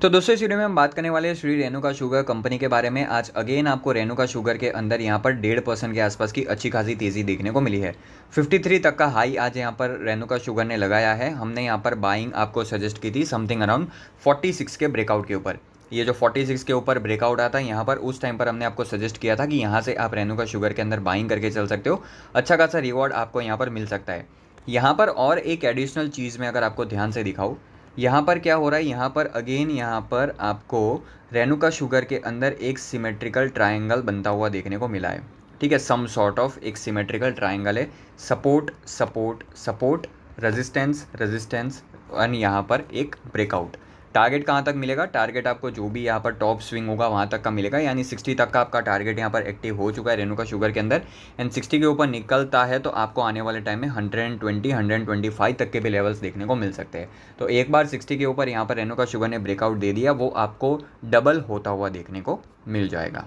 तो दोस्तों, इस वीडियो में हम बात करने वाले हैं श्री रेणुका शुगर कंपनी के बारे में। आज अगेन आपको रेणुका शुगर के अंदर यहाँ पर डेढ़ परसेंट के आसपास की अच्छी खासी तेज़ी देखने को मिली है। 53 तक का हाई आज यहाँ पर रेणुका शुगर ने लगाया है। हमने यहाँ पर बाइंग आपको सजेस्ट की थी समथिंग अराउंड 46 के ब्रेकआउट के ऊपर। ये जो 46 के ऊपर ब्रेकआउट आता है, यहाँ पर उस टाइम पर हमने आपको सजेस्ट किया था कि यहाँ से आप रेणुका शुगर के अंदर बाइंग करके चल सकते हो। अच्छा खासा रिवॉर्ड आपको यहाँ पर मिल सकता है। यहाँ पर और एक एडिशनल चीज़ में अगर आपको ध्यान से दिखाऊँ यहाँ पर क्या हो रहा है? यहाँ पर अगेन यहाँ पर आपको रेणुका शुगर के अंदर एक सिमेट्रिकल ट्राइंगल बनता हुआ देखने को मिला है। ठीक है सम सॉर्ट ऑफ़ एक सिमेट्रिकल ट्राइंगल है। Support support support resistance resistance and यहाँ पर एक ब्रेकआउट टारगेट कहाँ तक मिलेगा? टारगेट आपको जो भी यहाँ पर टॉप स्विंग होगा, वहाँ तक का मिलेगा। यानी 60 तक का आपका टारगेट यहाँ पर एक्टिव हो चुका है रेनुका शुगर के अंदर। एंड 60 के ऊपर निकलता है तो आपको आने वाले टाइम में 120 125 तक के भी लेवल्स देखने को मिल सकते हैं। तो एक बार 60 के ऊपर यहाँ पर रेनुका शुगर ने ब्रेकआउट दे दिया, वो आपको डबल होता हुआ देखने को मिल जाएगा।